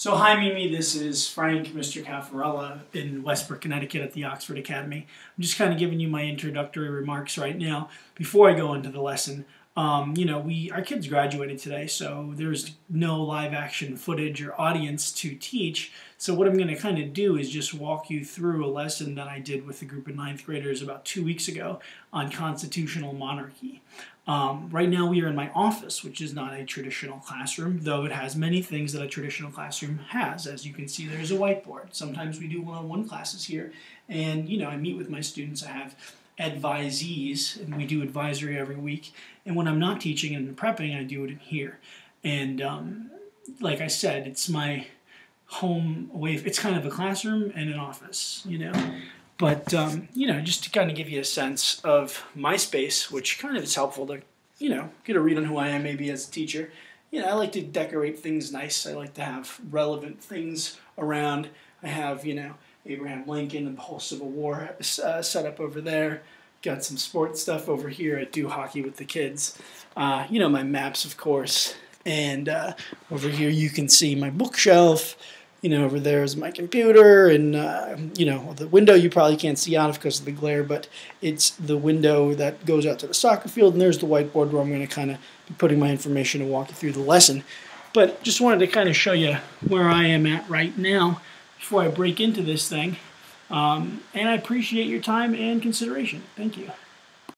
So, hi Mimi, this is Frank, Mr. Cafarella in Westbrook, Connecticut at the Oxford Academy. I'm just kind of giving you my introductory remarks right now before I go into the lesson. Um, you know, we our kids graduated today, so there's no live action footage or audience to teach. So what I'm going to kind of do is just walk you through a lesson that I did with a group of ninth graders about two weeks ago on constitutional monarchy. Um, right now we are in my office, which is not a traditional classroom, though it has many things that a traditional classroom has. As you can see, there's a whiteboard. Sometimes we do one-on-one -on -one classes here, and you know I meet with my students. I have advisees, and we do advisory every week. And when I'm not teaching and prepping, I do it in here. And um, like I said, it's my home away. It's kind of a classroom and an office, you know. But, um, you know, just to kind of give you a sense of my space, which kind of is helpful to, you know, get a read on who I am maybe as a teacher. You know, I like to decorate things nice. I like to have relevant things around. I have, you know, Abraham Lincoln and the whole Civil War uh, set up over there. Got some sports stuff over here. I do hockey with the kids. Uh, you know, my maps, of course. And uh, over here you can see my bookshelf you know, over there is my computer, and uh, you know, the window you probably can't see out of because of the glare, but it's the window that goes out to the soccer field, and there's the whiteboard where I'm going to kind of be putting my information and walk you through the lesson. But just wanted to kind of show you where I am at right now before I break into this thing. Um, and I appreciate your time and consideration. Thank you.